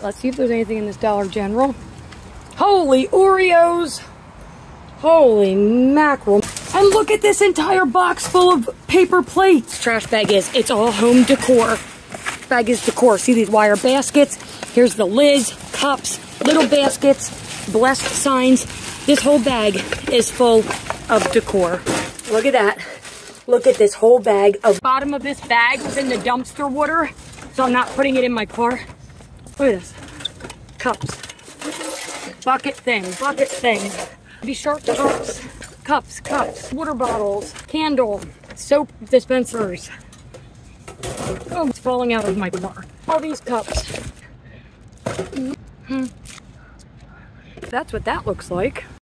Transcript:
Let's see if there's anything in this Dollar General. Holy Oreos! Holy mackerel. And look at this entire box full of paper plates. Trash bag is, it's all home decor. Bag is decor. See these wire baskets? Here's the lids, cups, little baskets, blessed signs. This whole bag is full of decor. Look at that. Look at this whole bag of bottom of this bag was in the dumpster water, so I'm not putting it in my car. Look at this. Cups. Bucket thing, bucket thing. Be sharp cups. Cups, cups, water bottles, candle, soap dispensers. Oh, it's falling out of my car. All these cups. Mm -hmm. That's what that looks like.